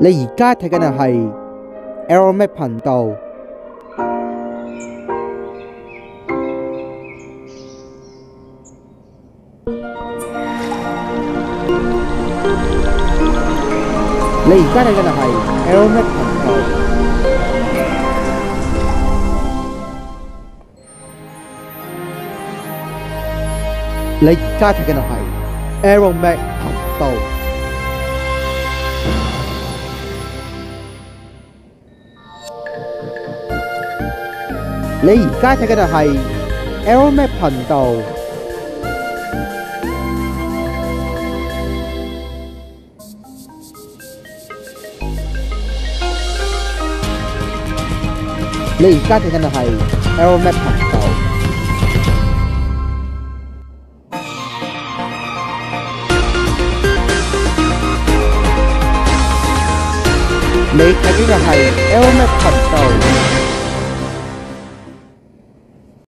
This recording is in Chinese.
你而家睇緊嘅係 Aeromac 頻道。你而家睇緊嘅係 Aeromac 頻道。你而家睇緊嘅係 Aeromac 頻道。你而家睇緊嘅係 Aeromac 頻道。你而家睇緊嘅係 Aeromac 頻道。你睇緊嘅係 Aeromac 頻道。